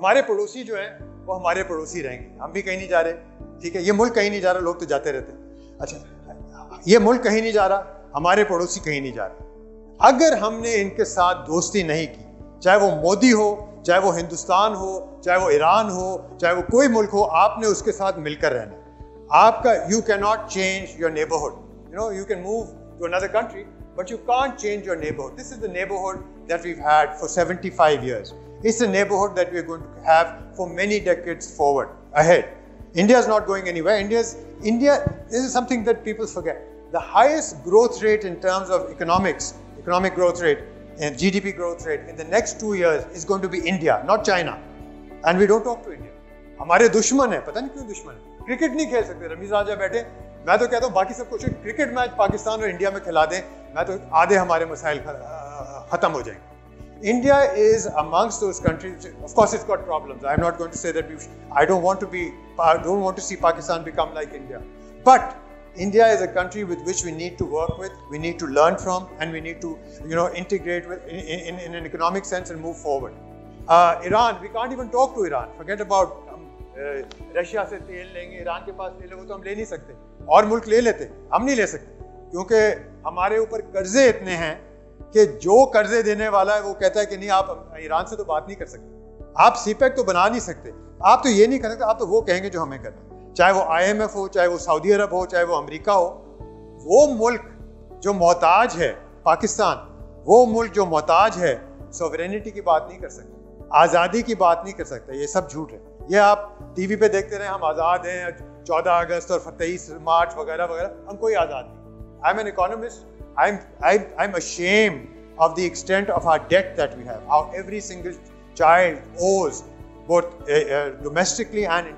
हमारे पड़ोसी जो हैं, वो हमारे पड़ोसी रहेंगे। हम भी कहीं नहीं जा रहे। ठीक है, ये मुल्क कहीं नहीं जा रहा, लोग तो जाते रहते अच्छा ये मुल्क कहीं नहीं जा रहा, हमारे पड़ोसी कहीं नहीं जा रहे। अगर हमने इनके साथ दोस्ती नहीं की, चाहे वो मोदी हो, चाहे वो हिंदुस्तान हो, चाहे वो ईरान हो, चाहे वो कोई मुल्क हो, आपने उसके साथ मिलकर रहना आपका you can not change your neighbourhood you know you can move to another country but you can't change your neighborhood. This is the neighborhood that we've had for 75 years. It's a neighborhood that we're going to have for many decades forward ahead. India is not going anywhere. India's India. This is something that people forget. The highest growth rate in terms of economics, economic growth rate, and GDP growth rate in the next two years is going to be India, not China. And we don't talk to India. हमारे दुश्मन है पता नहीं क्यों दुश्मन है cricket नहीं खेल सकते रमीज राजा बैठे मैं तो कहता हूँ बाकी सब कुछ क्रिकेट मैच पाकिस्तान और इंडिया में खिला दें मैं तो आधे हमारे मसाइल खत्म हो जाएंगे India is amongst those countries of course it's got problems I am not going to say that I don't want to be don't want to C Pakistan become like India but India is a country with which we need to work with, we need to learn from, and we need to, you know, integrate with in, in, in an economic sense and move forward. Uh, Iran, we can't even talk to Iran. Forget about Russia से तेल लेंगे Iran के पास तेल है वो तो हम ले नहीं सकते और मुल्क ले लेते हम नहीं ले सकते क्योंकि हमारे ऊपर कर्जे इतने हैं कि जो कर्जे देने वाला है वो कहता है कि नहीं, आप ईरान से तो बात नहीं कर सकते। आप सीपैक तो बना नहीं सकते। आप तो ये नहीं कर सकते, आप तो वो कहेंगे जो हमें करना चाहे वो आईएमएफ हो, चाहे वो सऊदी अरब हो, चाहे वो अमेरिका हो, वो मुल्क जो मोहताज है, पाकिस्तान, वो मुल्क जो मोहताज है सोवरेनिटी की बात नहीं कर सकते, आज़ादी की बात नहीं कर सकता, ये सब झूठ है। ये आप टीवी पे देखते रहे, हम आज़ाद हैं, चौदह अगस्त और तेईस मार्च वगैरह वगैरह, हम कोई आज़ाद नहीं। I am an economist I'm, I'm, I'm ashamed of the extent of our debt that we have, how every single child owes both uh, uh, domestically and